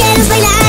quieres bailar.